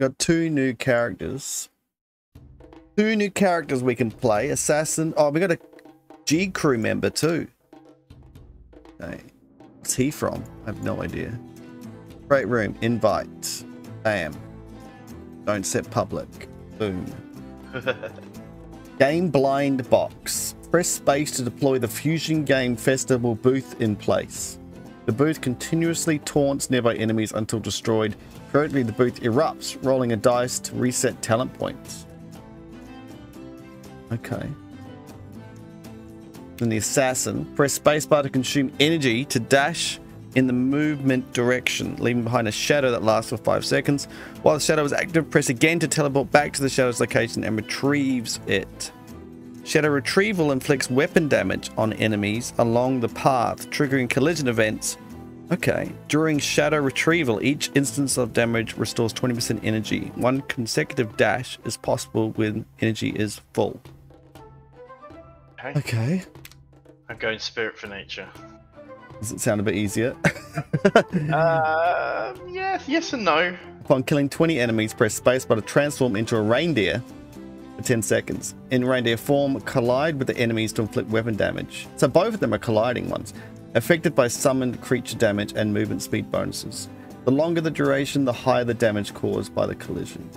Got two new characters. Two new characters we can play. Assassin. Oh, we got a G crew member too. Okay. What's he from? I have no idea. Great room. Invite. Bam. Don't set public. Boom. game blind box. Press space to deploy the Fusion Game Festival booth in place. The booth continuously taunts nearby enemies until destroyed. Currently, the booth erupts, rolling a dice to reset talent points. Okay. Then the assassin. Press spacebar to consume energy to dash in the movement direction, leaving behind a shadow that lasts for 5 seconds. While the shadow is active, press again to teleport back to the shadow's location and retrieves it. Shadow Retrieval inflicts weapon damage on enemies along the path, triggering collision events. Okay. During Shadow Retrieval, each instance of damage restores 20% energy. One consecutive dash is possible when energy is full. Okay. Okay. I'm going spirit for nature. Does it sound a bit easier? uh, yeah, yes and no. Upon killing 20 enemies, press spacebar to transform into a reindeer for 10 seconds. In reindeer form, collide with the enemies to inflict weapon damage. So both of them are colliding ones. Affected by summoned creature damage and movement speed bonuses. The longer the duration, the higher the damage caused by the collision.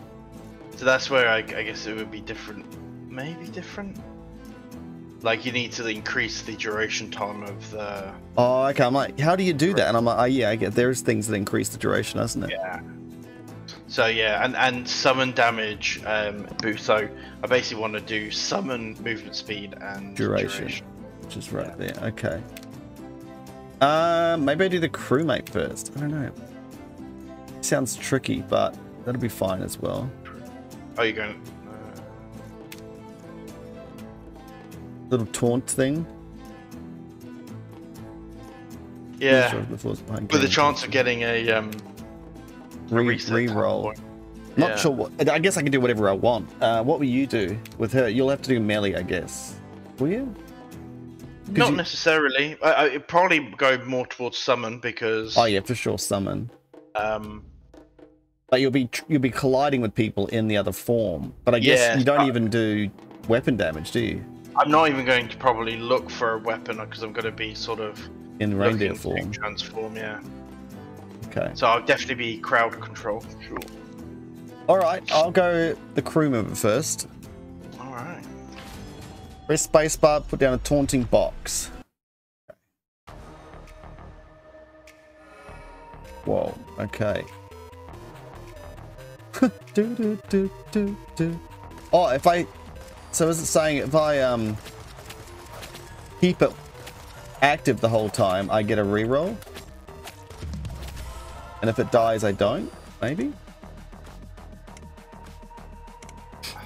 So that's where I, I guess it would be different. Maybe different? Like you need to increase the duration time of the. Oh, okay. I'm like, how do you do that? And I'm like, oh, yeah, I get there's things that increase the duration, isn't it? Yeah. So yeah, and and summon damage um, boost. So I basically want to do summon movement speed and Duration. duration. Which is right there. Okay. Uh, maybe I do the crewmate first. I don't know. Sounds tricky, but that'll be fine as well. Oh, you're going. Uh, Little taunt thing. yeah, Sure the with a chance of getting a um. Re- re-roll. Not Yeah. sure what. I guess I can do whatever I want. Uh, what will you do with her? You'll have to do melee, I guess. Will you? Not you- necessarily. I, I it'd probably go more towards summon because Oh yeah, for sure, summon. um But you'll be you'll be colliding with people in the other form. But I guess Yeah, you don't uh, even do weapon damage, do you? I'm not even going to probably look for a weapon because I'm going to be sort of In reindeer form. transform. Yeah. Okay. So I'll definitely be crowd control. Sure. All right, I'll go the crew member first. All right. Press spacebar, put down a taunting box. Whoa, okay. do, do, do, do, do. Oh, if I... So is it saying if I um keep it active the whole time, I get a reroll? And if it dies, I don't? Maybe?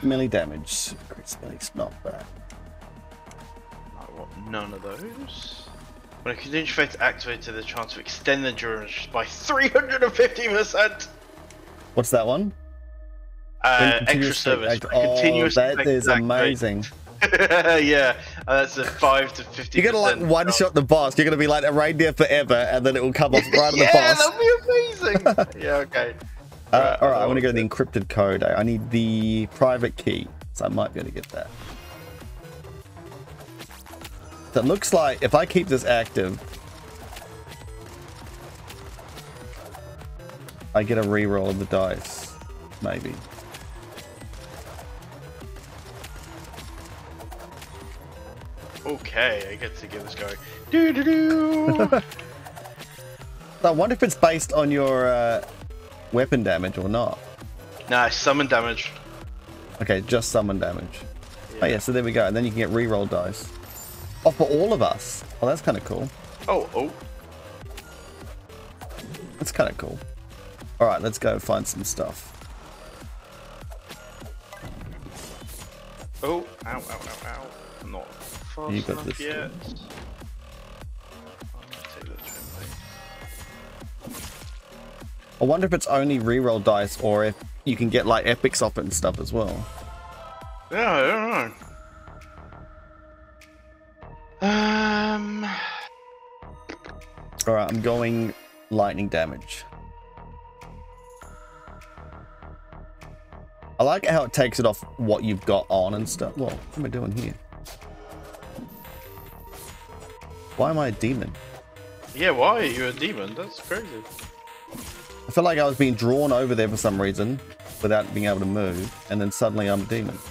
Melee damage. Crit space, not bad. I want none of those. When a continuous effect activated, the chance to extend the duration by 350%. What's that one? Uh, extra continuous service. act- oh, that is amazing. yeah, uh, that's a 5 to 50 You're gonna like one shot the boss. You're gonna be like a reindeer forever, and then it will come off right on the boss. yeah, that'd be amazing. yeah, okay. Uh, all right, I want to go to the encrypted code. I need the private key, so I might be able to get that. So it looks like if I keep this active, I get a reroll of the dice, maybe. Okay, I get to give this a go. Do do do. I wonder if it's based on your uh, weapon damage or not. nah, summon damage. Okay, just summon damage. Oh yeah, so there we go. And then you can get reroll dice. Oh, for all of us. Oh, that's kind of cool. Oh, oh. That's kind of cool. All right, let's go find some stuff. Oh, ow, ow, ow, ow. I'm not fast You got this yet. I'll take that trim, I wonder if it's only reroll dice or if you can get like epics off it and stuff as well. Yeah, I don't know. Um, All right, I'm going lightning damage. I like how it takes it off what you've got on and stuff. Well, what am I doing here? Why am I a demon? Yeah, why are you a demon? That's crazy. I felt like I was being drawn over there for some reason without being able to move, and then suddenly I'm a demon.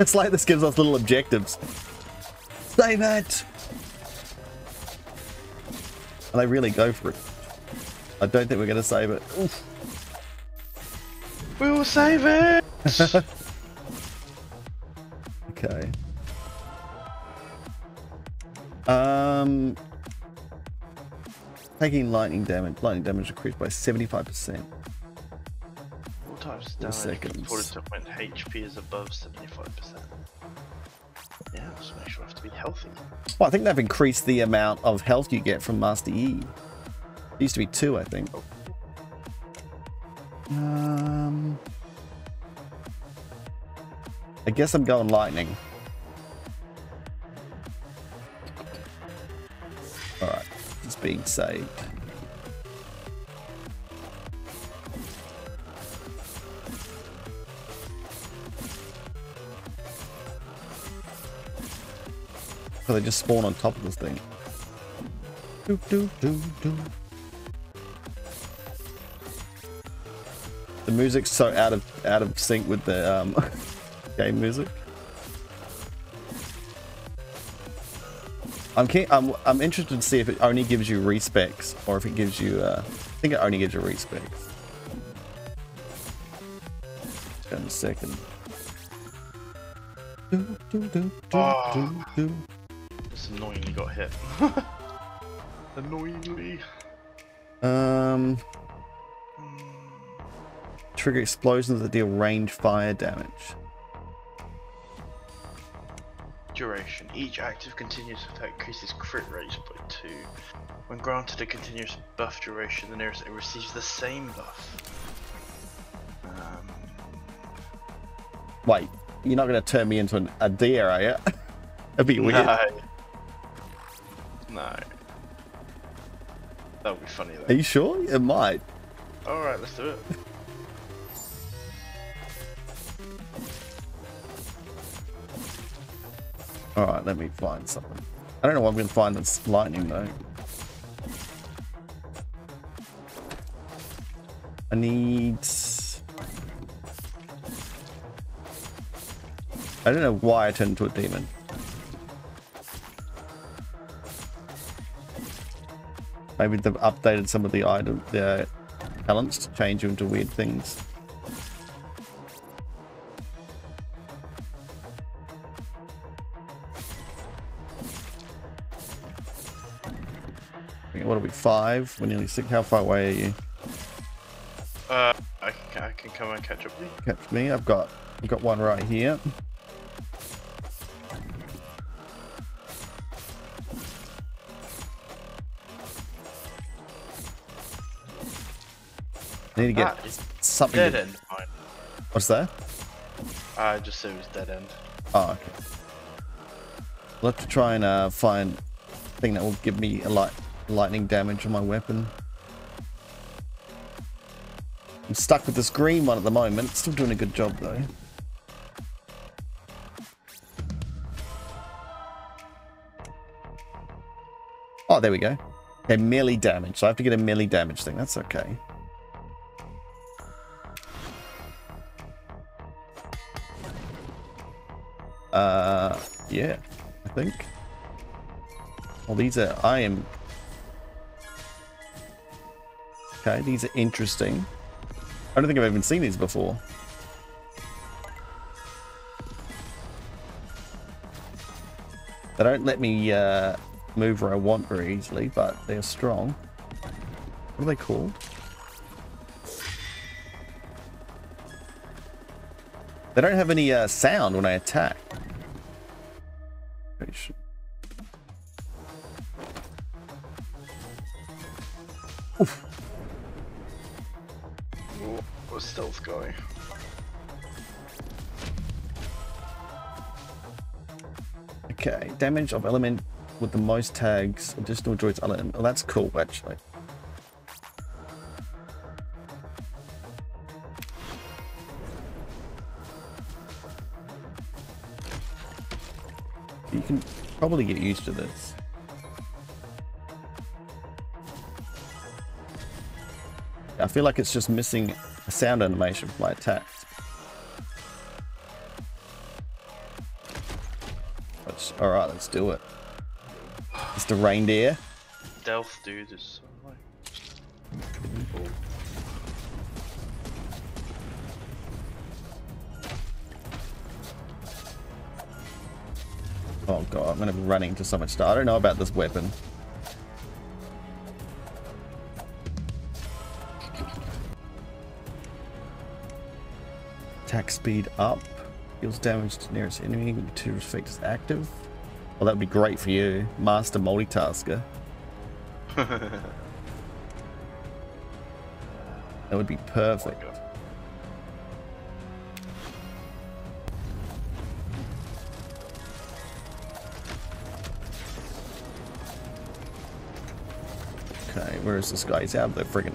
It's like this gives us little objectives. Save it! And they really go for it. I don't think we're going to save it. Oof. We will save it! okay. Um, taking lightning damage. Lightning damage increased by 75%. Four times Four damage seconds. when HP is above 75%. Yeah, just make sure I have to be healthy. Well, I think they've increased the amount of health you get from Master E. It used to be two, I think. Um, I guess I'm going lightning. All right, it's being saved. So they just spawn on top of this thing. Doo, doo, doo, doo. The music's so out of out of sync with the um, game music. I'm keen, I'm I'm interested to see if it only gives you respecs or if it gives you. Uh, I think it only gives you respecs. In a second. Do, do, do, Oh. do. It's annoyingly got hit. annoyingly. Um, trigger explosions that deal range fire damage. Duration. Each active continuous attack increases crit rate by 2. When granted a continuous buff duration, the nearest it receives the same buff. Um, Wait, you're not going to turn me into an, a deer, are you? That'd be weird. No. No. That would be funny though. Are you sure? It might. Alright, let's do it. All right, let me find something. I don't know what I'm going to find that's lightning though. I need. I don't know why I turned into a demon. Maybe they've updated some of the item, the talents to change you into weird things. Are we? Five? We're nearly six. How far away are you? Uh, I can, I can come and catch up with you. Catch me. I've got I've got one right here. I need to get Ah, something. dead to- end. Fine. What's that? I just said it was dead end. Oh, okay. I'll have to try and uh, find a thing that will give me a light lightning damage on my weapon. I'm stuck with this green one at the moment. Still doing a good job though. Oh, there we go. Okay, melee damage. So I have to get a melee damage thing. That's okay. Uh, yeah, I think. Well, these are, I am. Okay, these are interesting. I don't think I've even seen these before. They don't let me uh, move where I want very easily, but they're strong. What are they called? They don't have any uh, sound when I attack. Damage of element with the most tags, additional droids. element. Oh, that's cool, actually. You can probably get used to this. I feel like it's just missing a sound animation for my attacks. Alright, let's do it. It's the Reindeer. Stealth dude is so Oh god, I'm gonna be running to so much stuff. I don't know about this weapon. Attack speed up. Deals damage to nearest enemy to effect is active. Well, that would be great for you, master multitasker. that would be perfect. Oh okay, where is this guy? He's out of the friggin'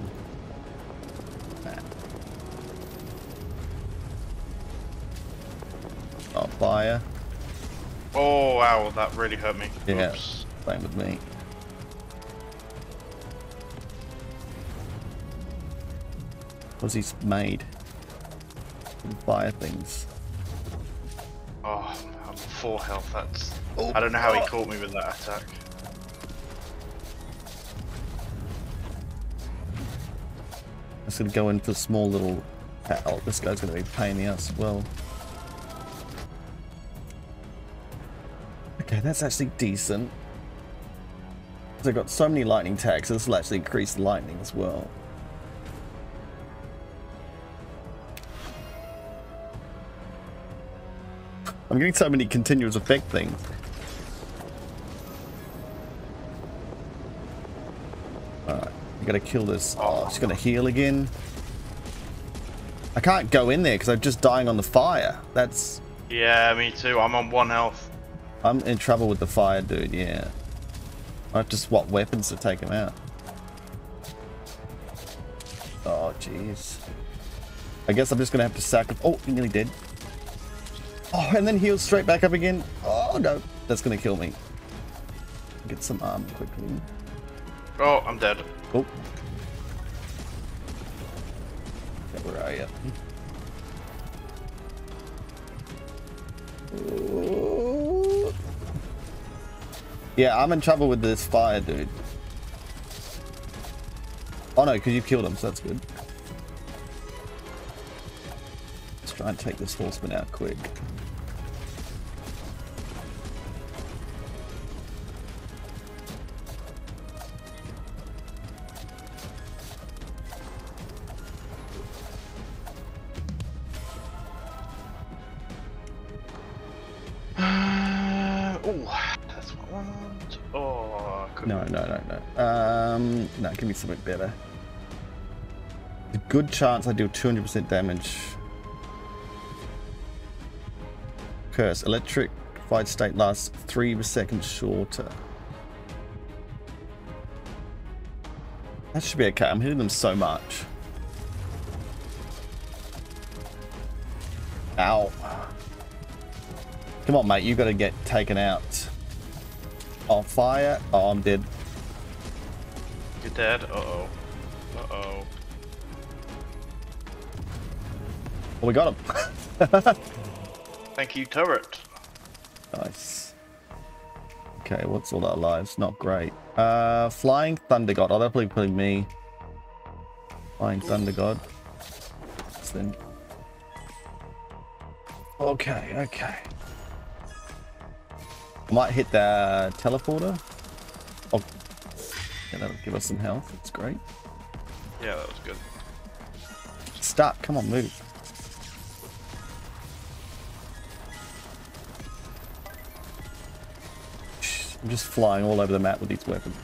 that really hurt me. Yeah, Oops. same with me. Was he's made? Fire things. Oh, I'm full health. That's. Oh, I don't know how he caught me with that attack. I'm just gonna go in for small little. Oh, this guy's gonna be paying me as well. Okay, that's actually decent. So I've got so many lightning tags, this will actually increase the lightning as well. I'm getting so many continuous effect things. Alright, you gotta kill this. Oh, she's gonna heal again. I can't go in there because I'm just dying on the fire. That's... Yeah, me too. I'm on one health. I'm in trouble with the fire dude, yeah. I have to swap weapons to take him out. Oh, jeez. I guess I'm just gonna have to sacrifice- Oh, he nearly dead. Oh, and then heal straight back up again. Oh, no. That's gonna kill me. Get some armor quickly. Oh, I'm dead. Oh. Okay, where are you? Yeah, I'm in trouble with this fire, dude. Oh no, because you killed him, so that's good. Let's try and take this horseman out quick. Me something better. A good chance I deal 200% damage. Curse. Electric fight state lasts 3 seconds shorter. That should be okay. I'm hitting them so much. Ow. Come on, mate. You've got to get taken out. On fire. Oh, I'm dead dead. Uh-oh. Uh-oh. Well, we got him. Thank you, turret. Nice. Okay, what's all that lives? Not great. Uh, Flying Thunder God. Oh, that'll probably put me. Flying Thunder God. Then. Okay, okay. Might hit the teleporter. Oh, yeah, that'll give us some health. That's great. Yeah, that was good. Stop. Come on, move. I'm just flying all over the map with these weapons.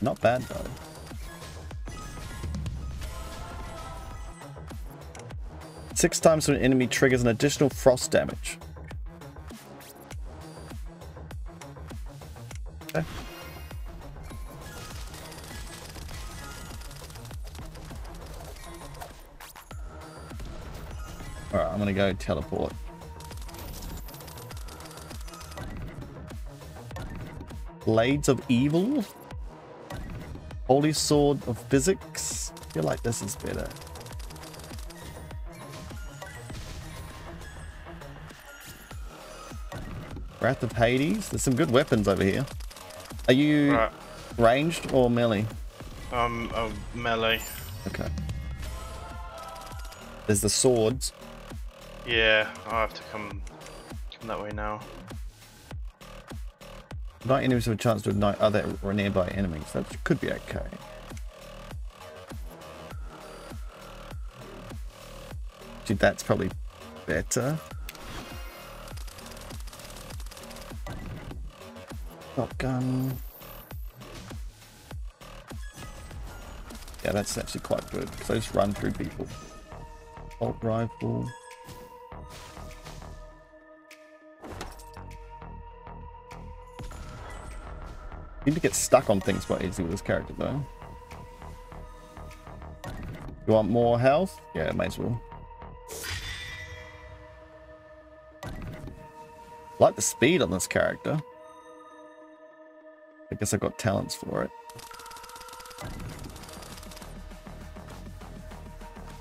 Not bad, though. Six times when an enemy triggers an additional frost damage. Alright, I'm gonna go teleport. Blades of Evil? Holy Sword of Physics? I feel like this is better. Wrath of Hades? There's some good weapons over here. Are you Right. ranged or melee? Um, um, melee. Okay. There's the swords. Yeah, I'll have to come, come that way now. Night enemies have a chance to ignite other or nearby enemies. That could be okay. Dude, that's probably better. Shotgun. Yeah, that's actually quite good because I just run through people. Bolt rifle. Need to get stuck on things quite easily with this character though. You want more health? Yeah, might as well. like the speed on this character. I guess I've got talents for it.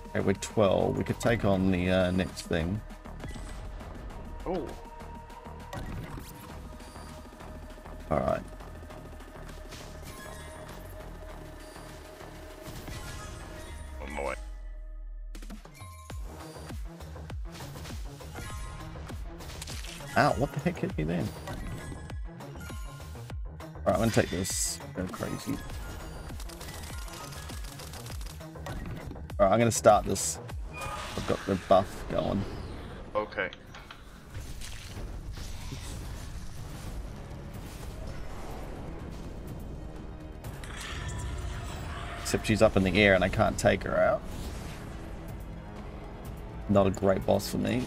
Okay, we're 12. We could take on the uh, next thing. Oh, Ow, what the heck hit me then? Alright, I'm gonna take this. Go crazy. Alright, I'm gonna start this. I've got the buff going. Okay. Except she's up in the air and I can't take her out. Not a great boss for me.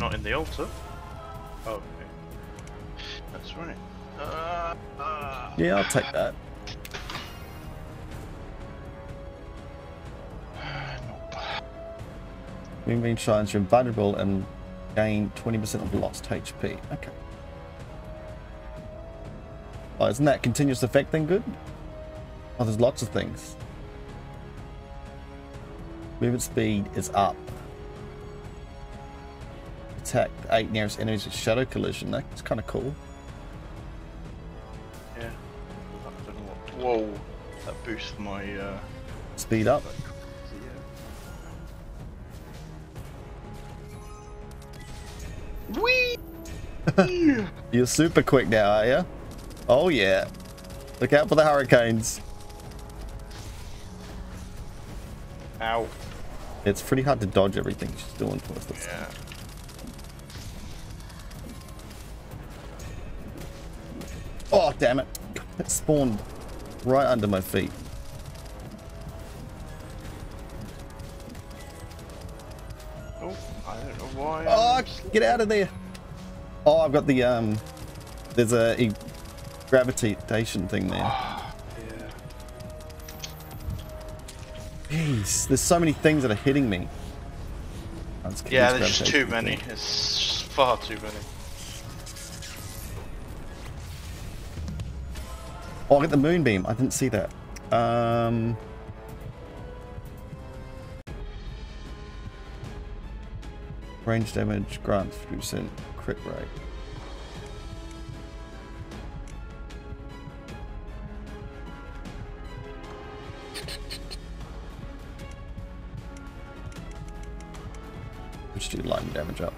Not in the altar. Oh, okay. That's right. Uh, uh, Yeah, I'll take that. not bad. Moonbeam shines, you're invulnerable and gain 20% of lost HP. Okay. Oh, isn't that continuous effect thing good? Oh, there's lots of things. Movement speed is up. Attack the eight nearest enemies with shadow collision. That's kind of cool. Yeah. I don't know what. Whoa. That boosts my. Uh, Speed up. Whee! You're super quick now, are you? Oh yeah. Look out for the hurricanes. Ow. It's pretty hard to dodge everything she's doing for us. Yeah. Damn it. It spawned right under my feet. Oh, I don't know why. Oh, get out of there. Oh, I've got the, um, there's a, a gravitation thing there. Yeah. Jeez, there's so many things that are hitting me. Yeah, there's just too many. thing. It's just far too many. Oh, I got the moonbeam. I didn't see that. Um, range damage grants 50% crit rate. Let's do lightning damage up.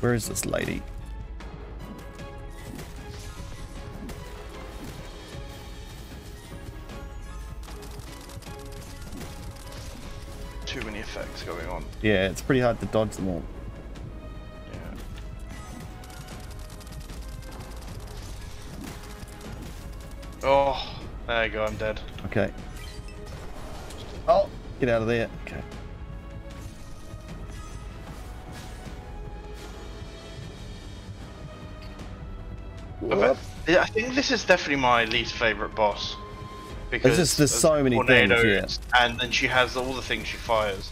Where is this lady? Too many effects going on. Yeah, it's pretty hard to dodge them all. Yeah. Oh, there you go. I'm dead. Okay. Oh, get out of there. Okay. I think this is definitely my least favorite boss. Because just- there's so many things, tornadoes, And then she has all the things she fires.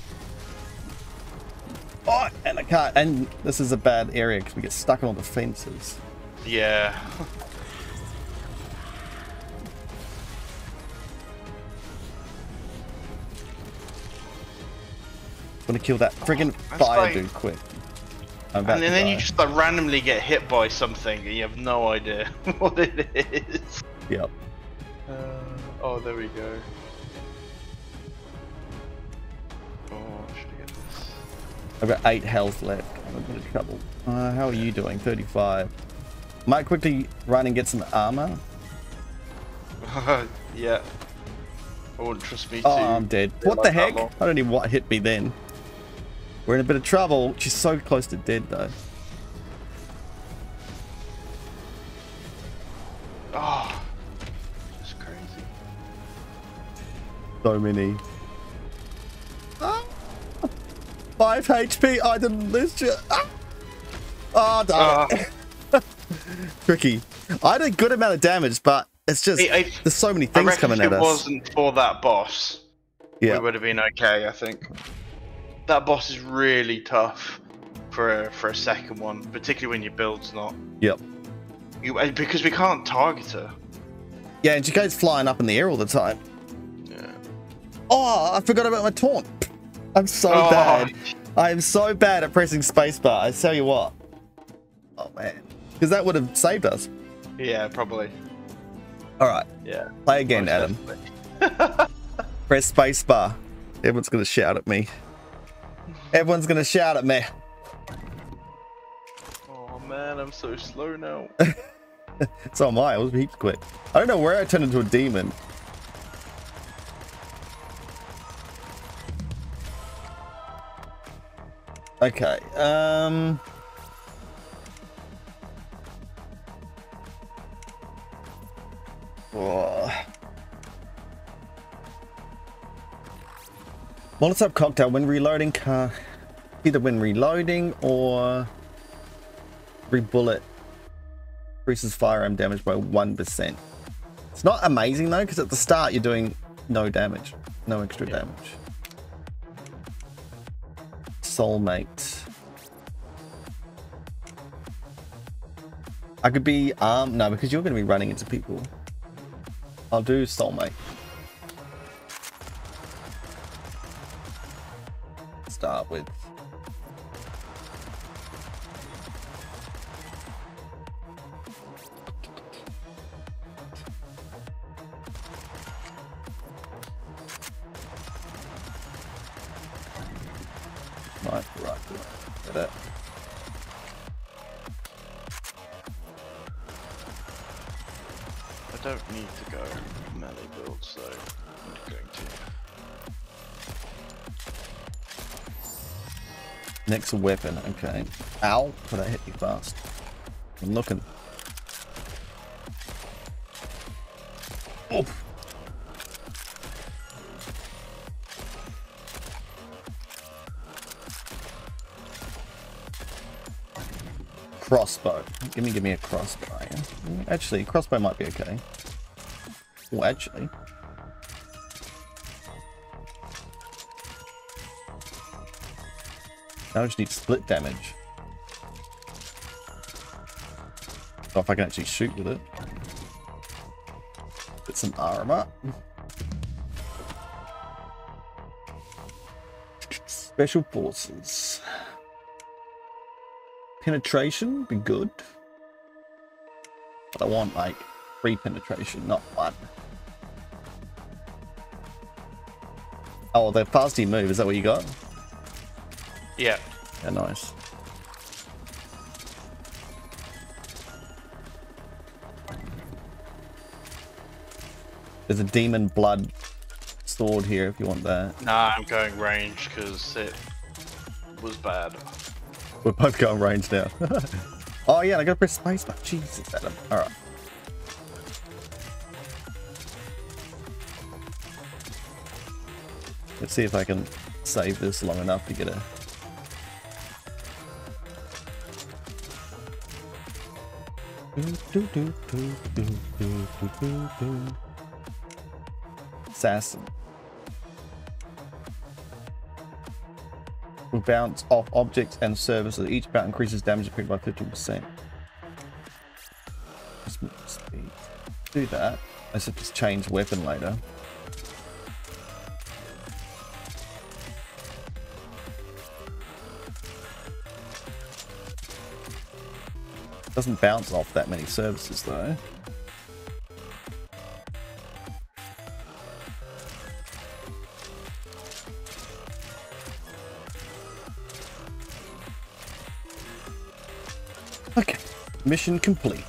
Oh, and I can't. And this is a bad area because we get stuck on all the fences. Yeah. Gonna kill that friggin' oh, That's fire like- dude quick. I'm about And to then you just like randomly get hit by something and you have no idea what it is. Yep. Uh, oh, there we go. Oh, should I get this? I've got eight health left. I'm in a bit of trouble. Uh, how are you doing? 35. Might quickly run and get some armor. yeah. I wouldn't trust me Oh, to. I'm dead. What like the heck? I don't know what hit me then. We're in a bit of trouble. She's so close to dead though. Oh, that's crazy. So many. Ah! Five HP. I didn't lose you. Ah! Oh, darn it. Uh, Tricky. I did a good amount of damage, but it's just I- I- there's so many things coming if at it wasn't for that boss, Yeah. we would have been okay. I think that boss is really tough for a, for a second one, particularly when your build's not. Yep. You because we can't target her. Yeah, and she goes flying up in the air all the time. Yeah. Oh, I forgot about my taunt. I'm so Oh. bad. I am so bad at pressing spacebar. I tell you what. Oh man, because that would have saved us. Yeah, probably. All right, Yeah. play again, most Adam. Press spacebar. Everyone's gonna shout at me. Everyone's gonna shout at me. Oh man, I'm so slow now. So am I. I was heaps quick. I don't know where I turned into a demon. Okay. Um. Molotov cocktail when reloading car. Either when reloading or re-bullet increases firearm damage by 1%. It's not amazing though, because at the start you're doing no damage, no extra Yeah. damage. Soulmate. I could be um no because you're going to be running into people. I'll do soulmate. Start with Next weapon, okay. Ow, but I hit you fast. I'm looking. Oof. Crossbow. Give me, give me a crossbow. Actually, crossbow might be okay. Well, actually. Now I just need split damage. So if I can actually shoot with it. Get some armor. Special forces. Penetration be good. But I want like three penetration, not one. Oh, the fasty move, is that what you got? Yeah. Yeah, nice. There's a demon blood sword here if you want that. Nah, I'm going range because it was bad. We're both going range now. oh yeah, I gotta press spacebar. Oh, Jesus, Adam. Alright. Let's see if I can save this long enough to get a Assassin. Will bounce off objects and surfaces. Each bounce increases damage equipped by 15%. Just move speed. Do that. Should just change weapon later. Doesn't bounce off that many surfaces though. Okay, mission complete.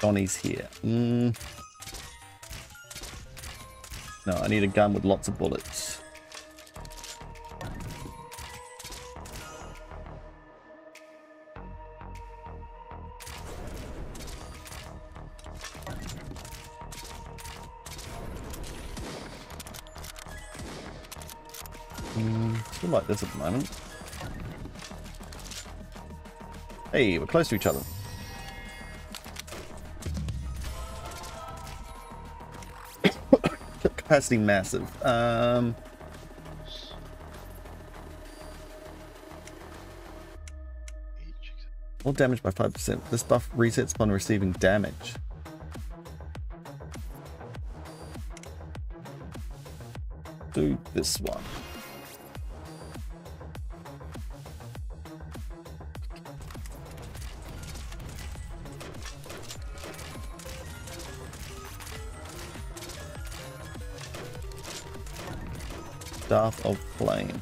Donnie's here. Mm. No, I need a gun with lots of bullets. Mm, feel like this at the moment. Hey, we're close to each other. Capacity massive. Um, all damage by 5%. This buff resets upon receiving damage. Do this one. Staff of Flame.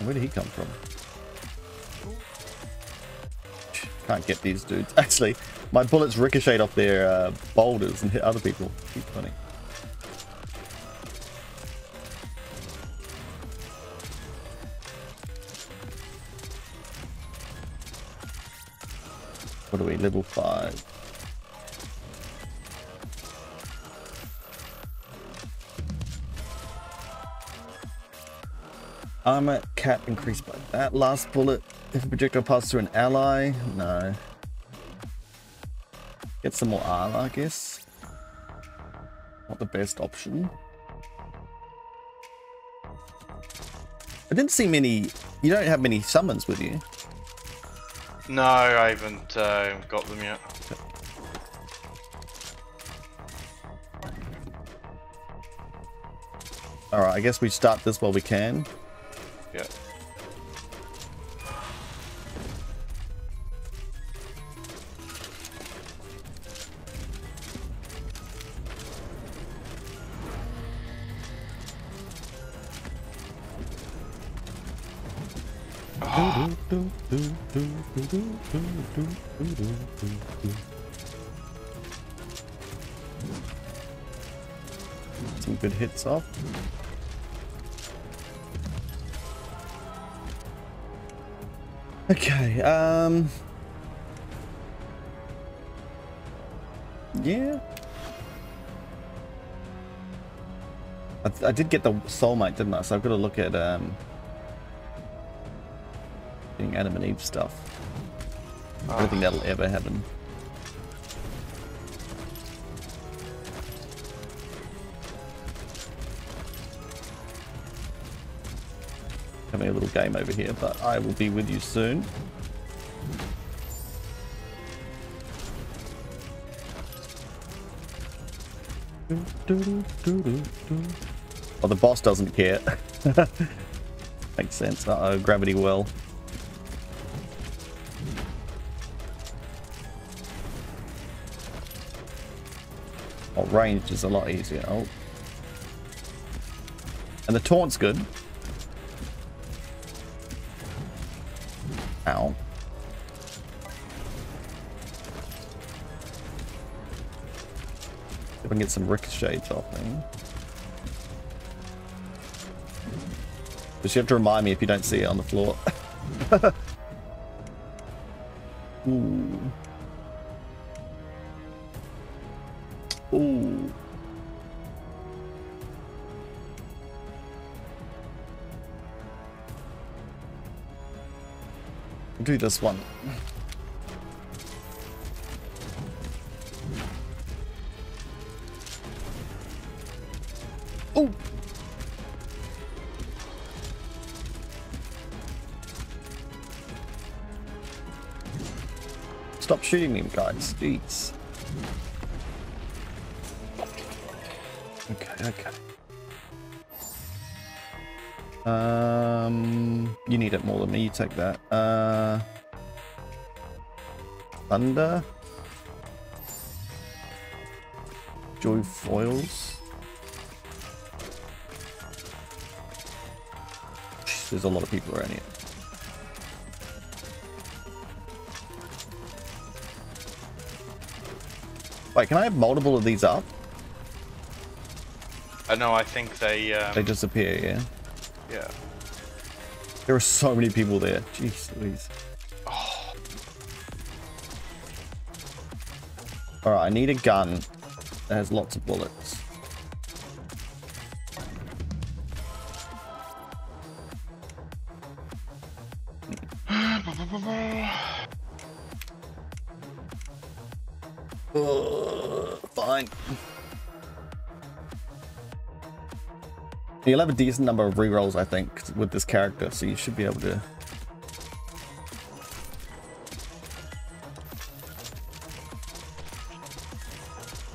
Where did he come from? Can't get these dudes. Actually, my bullets ricocheted off their uh, boulders and hit other people. Keep funny. Level 5. Armor cap increased by that. Last bullet. If a projectile passes through an ally. No. Get some more armor, I guess. Not the best option. I didn't see many... You don't have many summons with you. No, I haven't uh, got them yet. Alright, I guess we start this while we can. Yeah. Hits off. Okay, um... Yeah. I, I did get the soulmate, didn't I? So I've got to look at, um... Getting Adam and Eve stuff. I don't think that'll ever happen. Game over here, but I will be with you soon. Oh, the boss doesn't care. Makes sense. Uh oh, gravity well. Oh, range is a lot easier. Oh. And the taunt's good. If I can get some ricochets off me. But you have to remind me if you don't see it on the floor. Ooh. Ooh. Do this one. Oh. Stop shooting me, guys. Jeez. Okay, okay. Um, you need it more than me. You take that. Uh, thunder. Joy foils. There's a lot of people around here. Wait, can I have multiple of these up? I know, I think they, um, They disappear, yeah? yeah. There are so many people there. Jeez Louise. Oh, Alright, I need a gun that has lots of bullets. You'll have a decent number of rerolls, I think, with this character, so you should be able to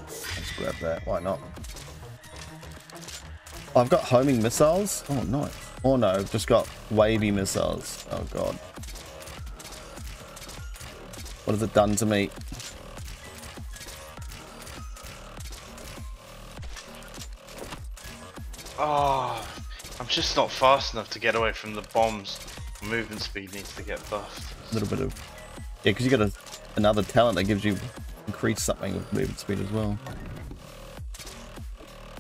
Let's grab that. Why not? Oh, I've got homing missiles. Oh, nice. Oh no, just got wavy missiles. Oh god. What has it done to me? Oh, I'm just not fast enough to get away from the bombs. Movement speed needs to get buffed. A little bit of... Yeah, because you got a, another talent that gives you increased something with movement speed as well.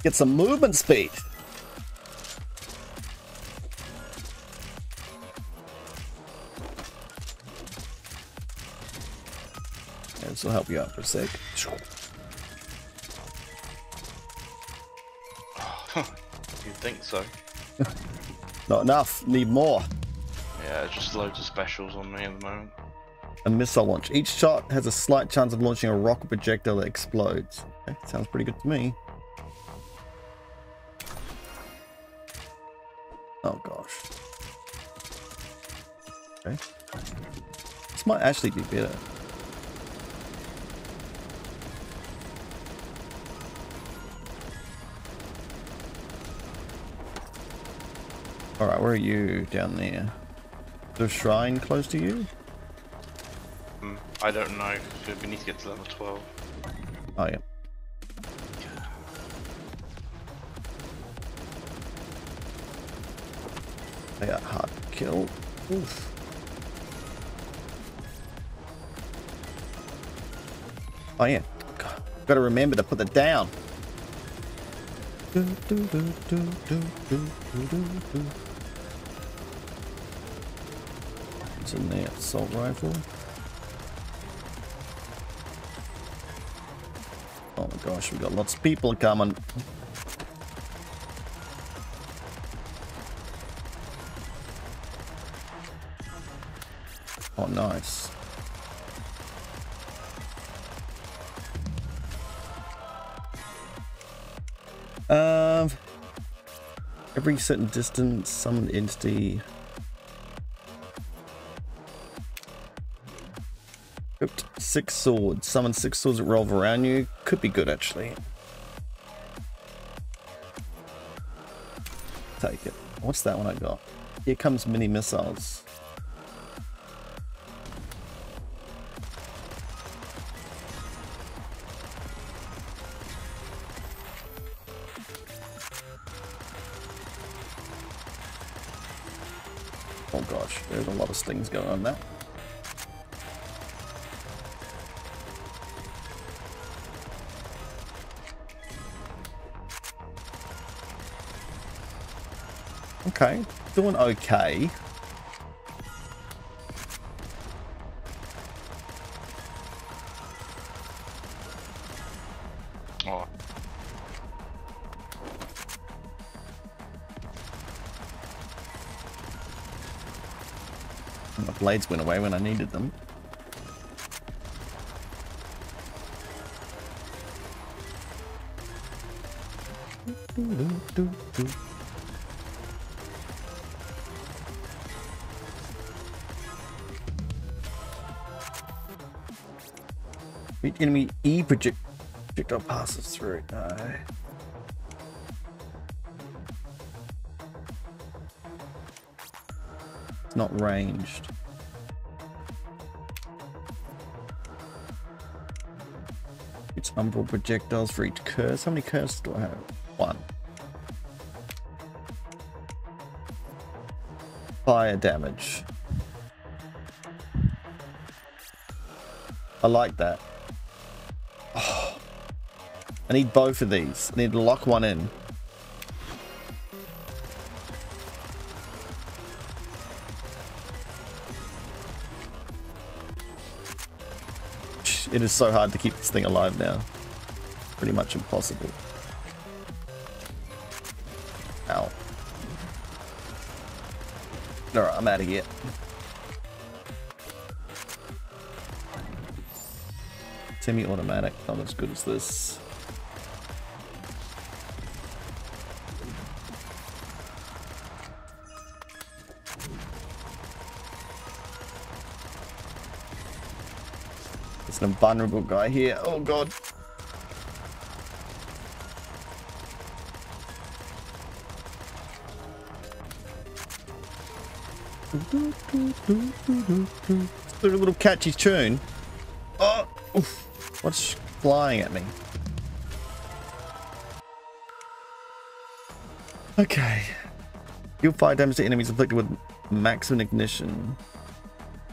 Get some movement speed! This will help you out for a sec. Think so. Not enough. Need more. Yeah, just loads of specials on me at the moment. A missile launch. Each shot has a slight chance of launching a rocket projectile that explodes. Okay, sounds pretty good to me. Oh gosh. Okay. This might actually be better. Are you down there? The shrine close to you? Hmm, I don't know. We need to get to level 12. Oh yeah. I got hard kill. Oof. Oh yeah. God, Gotta remember to put it down. Do, do, do, In there? Assault rifle. Oh my gosh, we got lots of people coming. Oh, nice. Um, every certain distance, summon entity. Six swords. Summon six swords that revolve around you. Could be good, actually. Take it. What's that one I got? Here comes mini missiles. Oh gosh, there's a lot of stings going on there. Okay, doing okay. Oh, My blades went away when I needed them. Each enemy E project projectile passes through. No. It's not ranged. It's umbral projectiles for each curse. How many curses do I have? One. Fire damage. I like that. I need both of these. I need to lock one in. It is so hard to keep this thing alive now. Pretty much impossible. Ow. Alright, I'm out of here. Semi-automatic, not as good as this. There's an vulnerable guy here. Oh god. It's a little catchy tune. Oh, oof. what's flying at me? Okay. You'll fire damage to enemies inflicted with maximum ignition.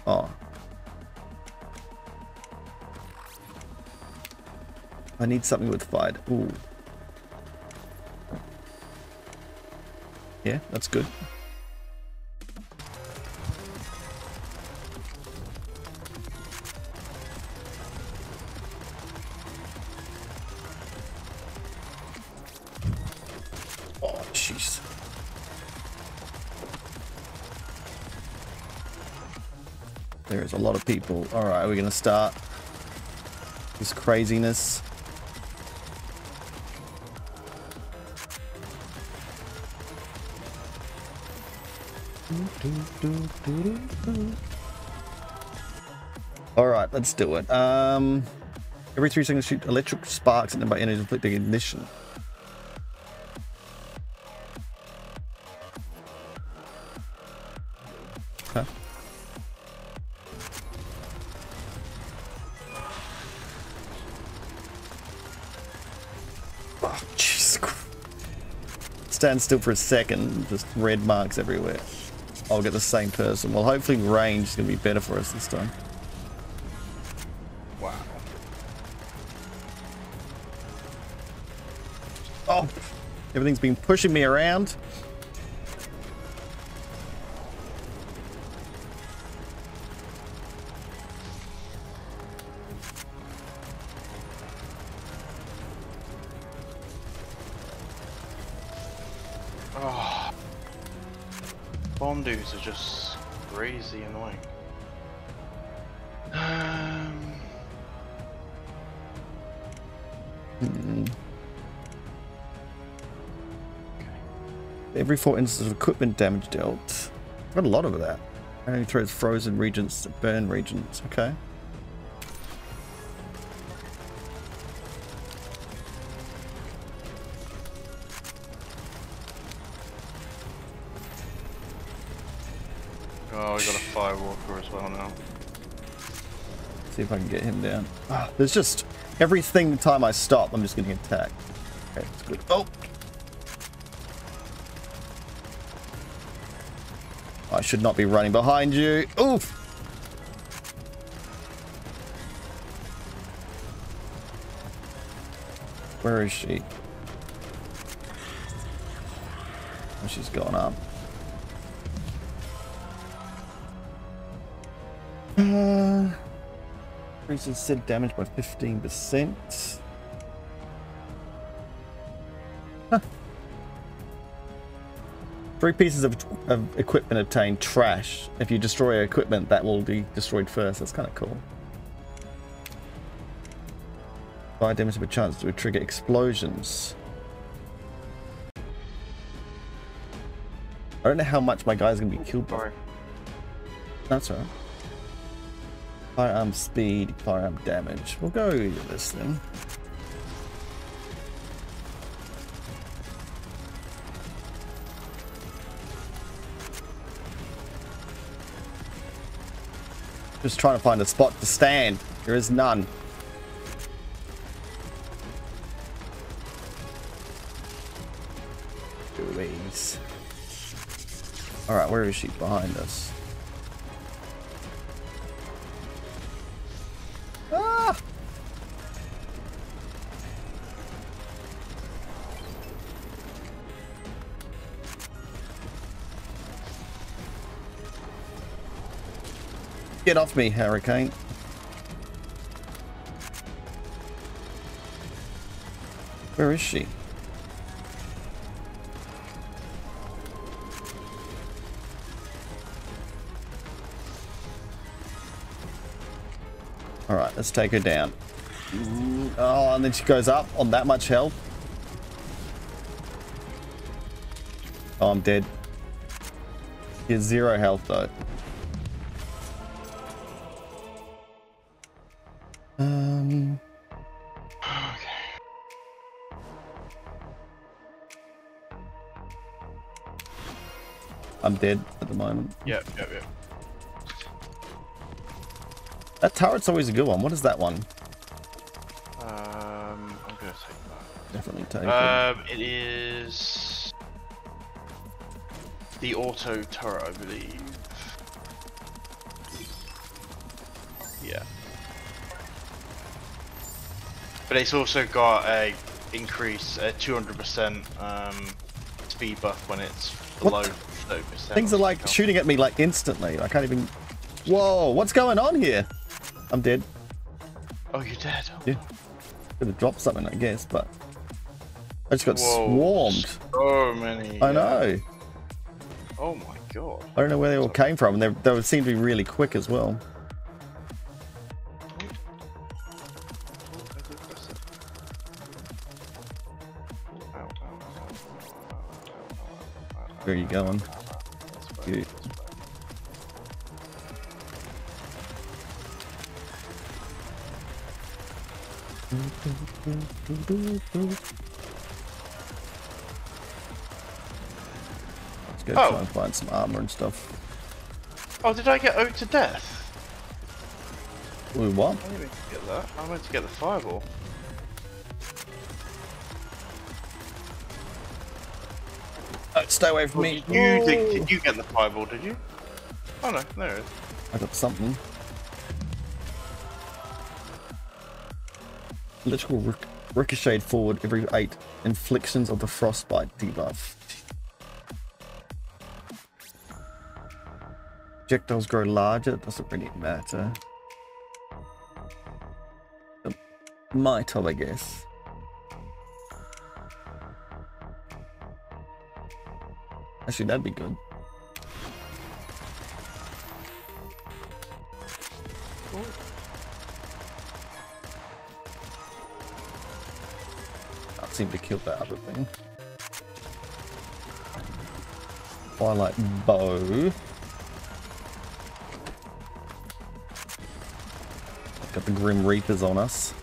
Oh. I need something with fire. Ooh. Yeah, that's good. Oh, jeez. There's a lot of people. All right, we're going to start this craziness. All right, let's do it. Um, every three seconds, shoot electric sparks and then by energy inflicting ignition. Okay. Oh. Stand still for a second, just red marks everywhere. I'll get the same person. Well, hopefully range is going to be better for us this time. wow. Oh, everything's been pushing me around. Bomb dudes are just crazy annoying. Um, Every four instances of equipment damage dealt. Got a lot of that. Only throws frozen regions to burn regions. Okay. See if I can get him down. Ah, there's just everything the time I stop, I'm just getting attacked. Okay, that's good. Oh! I should not be running behind you. Oof! Where is she? Oh, she's gone up. Increases said damage by 15%. Huh. Three pieces of, of equipment obtain trash. If you destroy equipment, that will be destroyed first. That's kind of cool. Fire damage with a chance to trigger explosions. I don't know how much my guy's gonna be killed by. That's all right. Firearm speed, firearm damage. We'll go with this then. Just trying to find a spot to stand. There is none. Louise. Alright, where is she? Behind us. Get off me, Hurricane. Where is she? Alright, let's take her down. Oh, and then she goes up on that much health. Oh, I'm dead. He has zero health though. Dead at the moment. Yep, yep, yep. That turret's always a good one. What is that one? Um, I'm gonna take that. Definitely take it. Um, it is the auto turret, I believe. Yeah. But it's also got a increase, a 200% um, speed buff when it's? Below Things are like shooting at me like instantly. I can't even. Whoa! What's going on here? I'm dead. Oh, you're dead. Yeah. Could have dropped something, I guess, but I just got Whoa, swarmed. So many. I yeah. know. Oh my god. I don't know where they all came from, they, they seem to be really quick as well. Where are you going? You- Let's go Oh. try and oh. find some armor and stuff. Oh, did I get owed to death? Ooh, what? I didn't to get that. I meant to get the fireball. Stay away from me. Did you, did, did you get the fireball, did you? Oh no, there it is. I got something. Electrical ric- ricocheted forward every eight inflictions of the frostbite debuff. Projectiles grow larger, it doesn't really matter. It might have, I guess. Actually, that'd be good. That seemed to kill that other thing. Twilight bow. Got the Grim Reapers on us.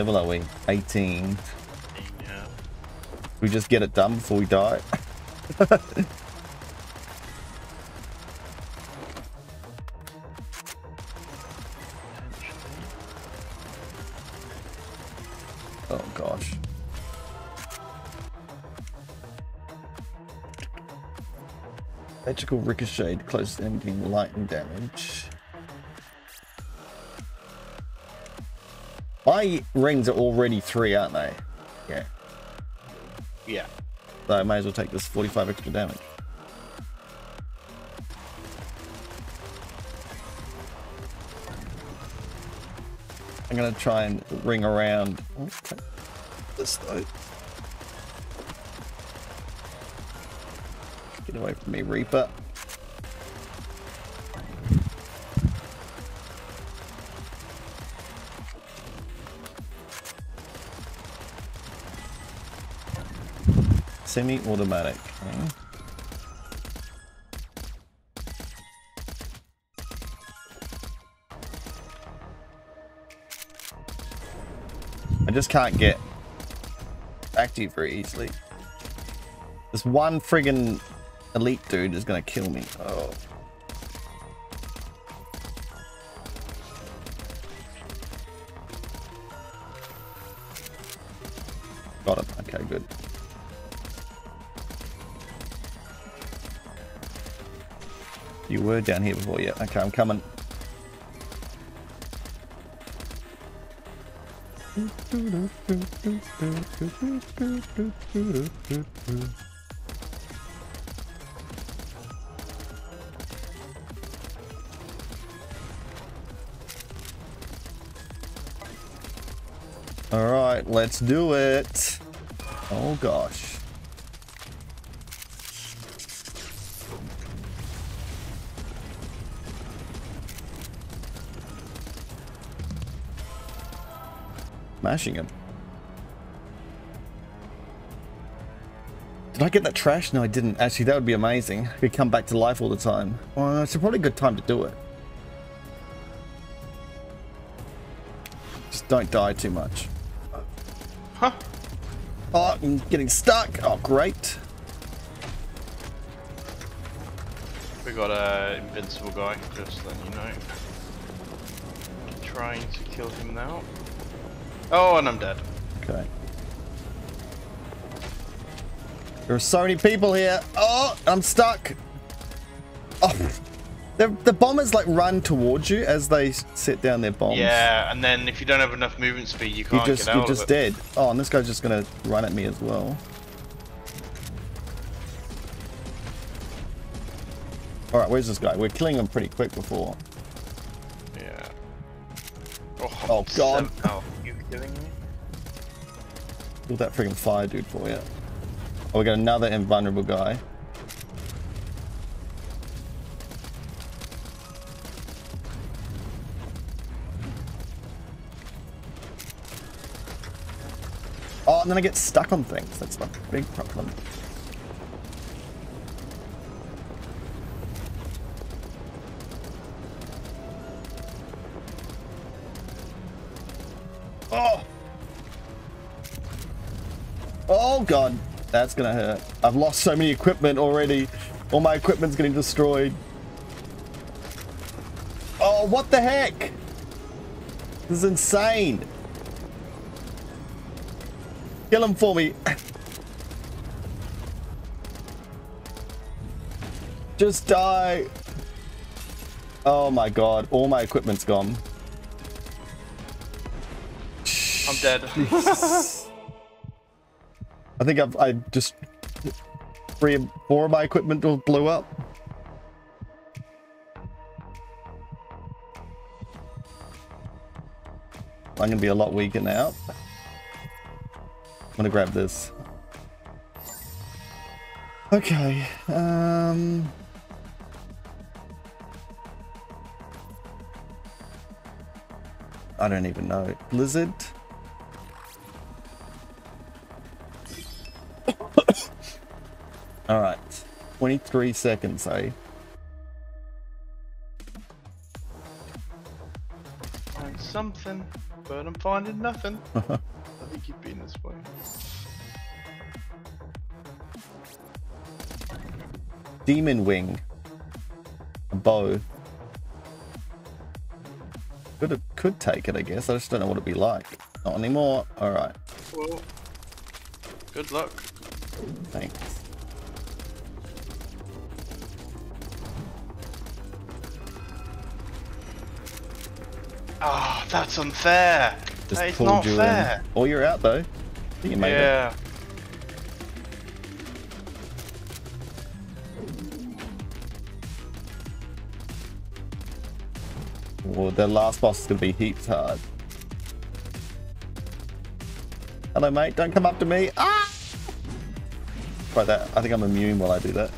level are we? 18. Yeah. We just get it done before we die. oh gosh. Electrical ricochet, close to ending lightning damage. My rings are already three, aren't they? Yeah. Yeah. So I might as well take this 45 extra damage. I'm gonna try and ring around. Okay. This though. Get away from me, Reaper. Semi-automatic. I just can't get back to you very easily. This one friggin' elite dude is gonna kill me. Oh. You were down here before, yeah. Okay, I'm coming. All right, let's do it. Oh gosh. Mashing him. Did I get that trash? No, I didn't. Actually, that would be amazing. I could come back to life all the time. Well, it's a probably a good time to do it. Just don't die too much. Huh? Oh, I'm getting stuck. Oh, great. We got a invincible guy, just letting you know. Trying to kill him now. Oh, and I'm dead. Okay. There are so many people here. Oh, I'm stuck. Oh, the, the bombers like run towards you as they set down their bombs. Yeah, and then if you don't have enough movement speed, you you can't just get you're just of it. dead. Oh, and this guy's just gonna run at me as well. All right, where's this guy? We're killing him pretty quick before. Yeah. Oh, Oh, God. seven- Oh, you kidding me? That friggin' fire dude for you. Oh, we got another invulnerable guy. Oh, and then I get stuck on things. That's the big problem. God, that's gonna hurt. I've lost so many equipment already. All my equipment's getting destroyed. Oh, what the heck? This is insane. Kill him for me. Just die. Oh my god, all my equipment's gone. I'm dead. I think I've I just three four of my equipment all blew up. I'm gonna be a lot weaker now. I'm gonna grab this. Okay. Um. I don't even know. Blizzard. All right. 23 seconds, eh? Find something, but I'm finding nothing. I think you've been this way. Demon Wing. A bow. Could could take it, I guess. I just don't know what it'd be like. Not anymore. All right. Well, good luck. Thanks. That's unfair. Just that is not you fair. in. Or you're out though. You made it. Yeah. Or the last boss is gonna be heaps hard. Hello mate, don't come up to me. Ah! Try that. I think I'm immune while I do that.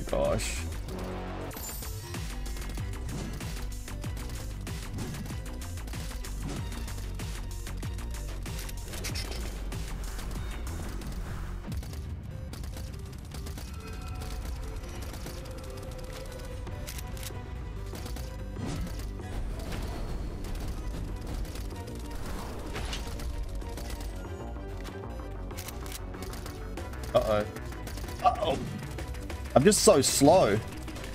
Gosh. Uh-oh. Uh-oh. I'm just so slow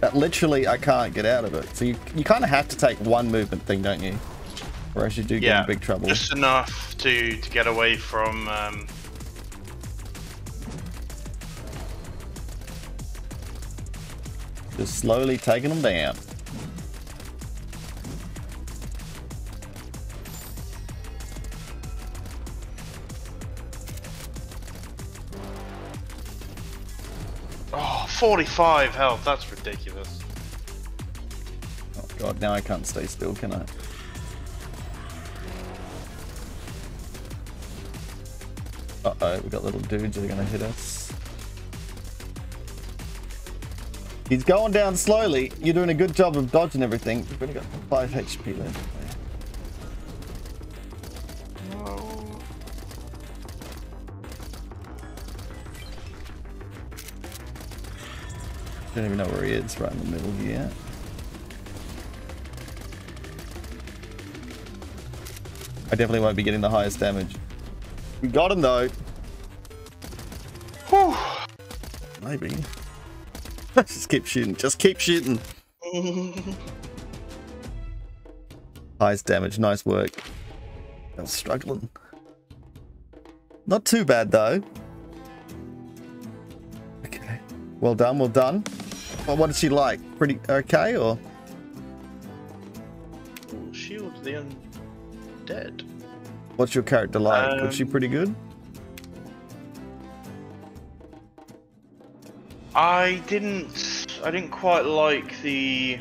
that literally I can't get out of it. So you, you kind of have to take one movement thing, don't you? Or else you do get Yeah. in big trouble. Just enough to to get away from. Um, Just slowly taking them down. 45 health. That's ridiculous. Oh god, now I can't stay still, can I? Uh-oh, we got little dudes that are gonna hit us. He's going down slowly. You're doing a good job of dodging everything. We've only got 5 HP left. Don't even know where he is, right in the middle here. I definitely won't be getting the highest damage. We got him though. Whew. Maybe. Just keep shooting. Just keep shooting. Highest damage. Nice work. I was struggling. Not too bad though. Okay. Well done. Well done. Well, what did she like? Pretty okay or? Ooh, Shield the undead. What's your character like? Was she Um, pretty good? I didn't. I didn't quite like the.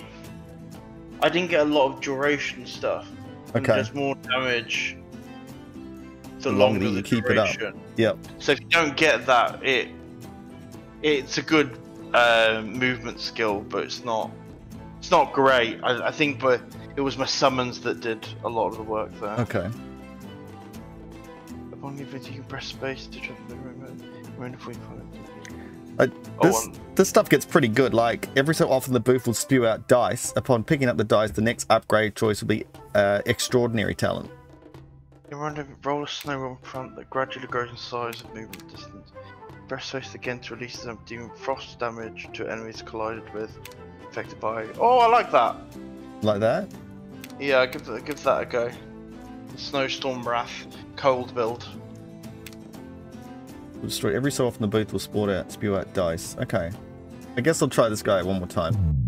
I didn't get a lot of duration stuff. Okay. There's more damage. The The longer, longer you the keep it up. Yep. So if you don't get that, it it's a good uh, movement skill, but it's not it's not great. I, I think, but it was my summons that did a lot of the work there. Okay. Upon your video, you can press space to travel the. Remove if we Oh, this, this stuff gets pretty good. Like every so often, the booth will spew out dice. Upon picking up the dice, the next upgrade choice will be uh, extraordinary talent. You roll a snowball in front that gradually grows in size and movement distance. Press space again to release them, dealing frost damage to enemies collided with, affected by. Oh, I like that. Like that. Yeah, give that, give that a go. Snowstorm Wrath, cold build. Will destroy every so often the booth will sport out, spew out dice. Okay. I guess I'll try this guy one more time.